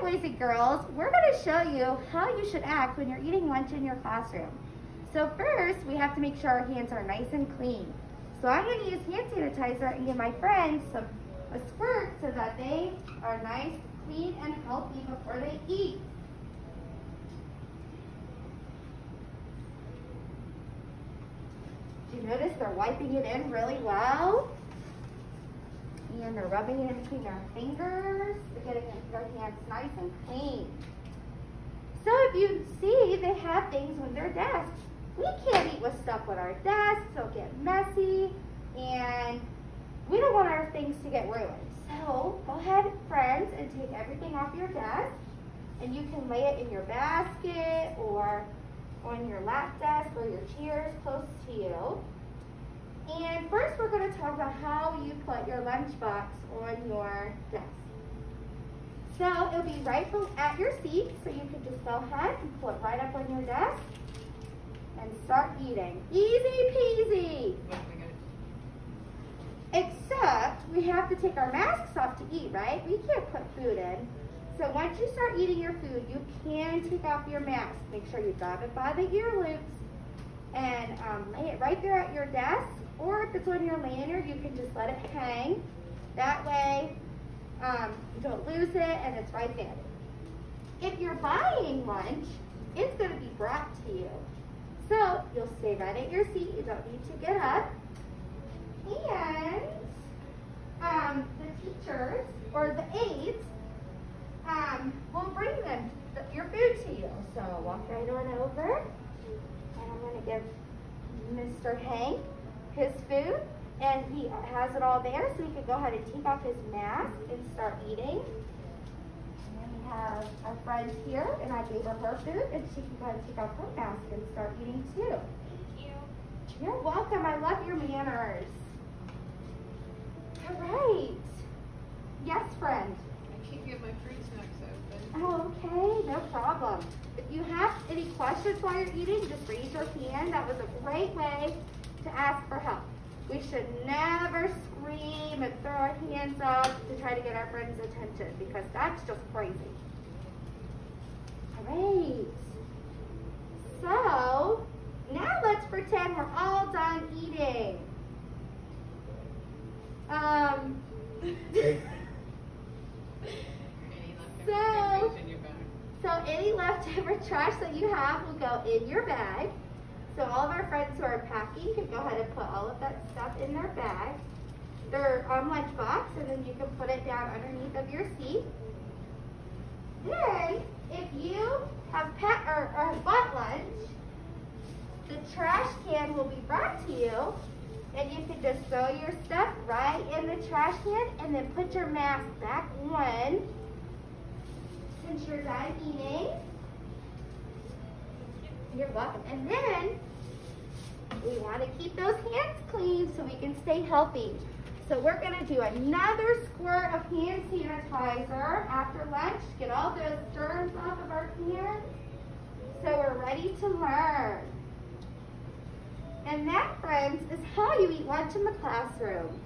boys and girls, we're gonna show you how you should act when you're eating lunch in your classroom. So first, we have to make sure our hands are nice and clean. So I'm gonna use hand sanitizer and give my friends some a squirt so that they are nice, clean, and healthy before they eat. Do you notice they're wiping it in really well? And they're rubbing it in between their fingers. They're getting their hands nice and clean. So if you see, they have things on their desks. We can't eat with stuff on our desks. It'll get messy. And we don't want our things to get ruined. So go ahead, friends, and take everything off your desk. And you can lay it in your basket or on your lap desk or your chairs close to you. And first we're going to talk about how you put your lunchbox on your desk. So it'll be right at your seat, so you can just go ahead and pull it right up on your desk and start eating. Easy peasy. Except we have to take our masks off to eat, right? We can't put food in. So once you start eating your food, you can take off your mask. Make sure you grab it by the ear loops and um, lay it right there at your desk. Or if it's on your lanyard, you can just let it hang. That way, um, you don't lose it and it's right there. If you're buying lunch, it's going to be brought to you. So you'll stay right at your seat. You don't need to get up. And um, the teachers or the aides um, will bring them your food to you. So walk right on over. And I'm going to give Mr. Hank his food. And he has it all there, so he can go ahead and take off his mask and start eating. And then we have our friend here, and I gave her her food, and she can go ahead and take off her mask and start eating too. Thank you. You're welcome. I love your manners. All right. Yes, friend. I can't get my fruit snacks open. Oh, okay, no problem. If you have any questions while you're eating, just raise your hand. That was a great way to ask for help. We should never scream and throw our hands up to try to get our friends' attention because that's just crazy. All right. So, now let's pretend we're all done eating. Um, So- in your bag. So any leftover trash that you have will go in your bag. So all of our friends who are packing can go ahead and put all of that stuff in their bag, their um, lunch box, and then you can put it down underneath of your seat. Then, if you have pet or, or bought lunch, the trash can will be brought to you, and you can just throw your stuff right in the trash can, and then put your mask back on since you're done eating. You're welcome. And then we want to keep those hands clean so we can stay healthy. So we're going to do another squirt of hand sanitizer after lunch. Get all those germs off of our hands. So we're ready to learn. And that, friends, is how you eat lunch in the classroom.